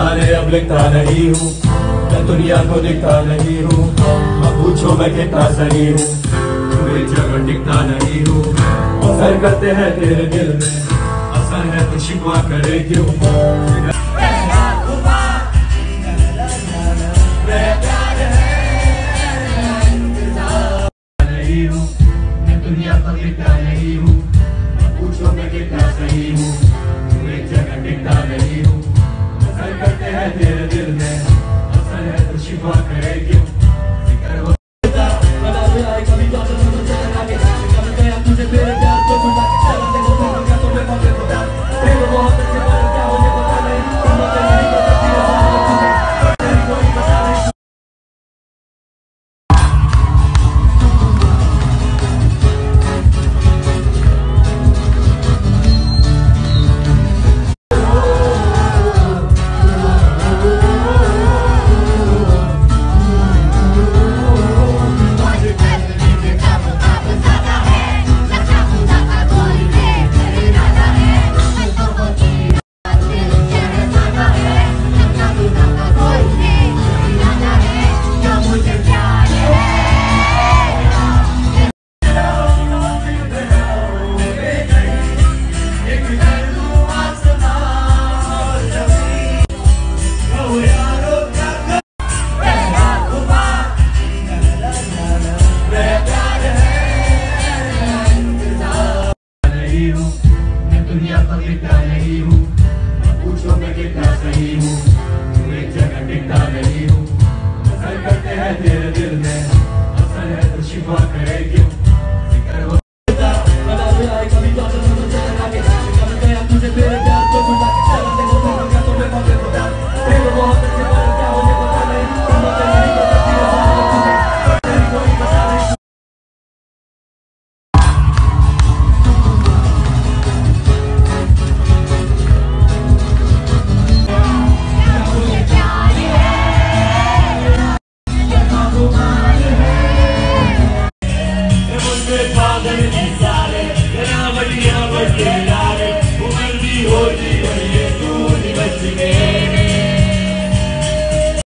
अफसाने अब लिखता नहीं हूँ। मैं दुनिया को दिखता नहीं हूँ। अब पूछो मैं कितना सही हूँ। कोई जगह टिकता नहीं हूँ। असर करते हैं तेरे दिल में। असर है तो शिकवा करे क्यों? नहीं हूँ। दिखता पूछो मैं कितना सही हूँ। जगह टिकता नहीं हैं। तेरे दिल में असर है तो छिपा करे नहीं हूँ। मैं दुनिया पर दिखता नहीं हूँ। पूछो मैं कितना सही हूँ। again.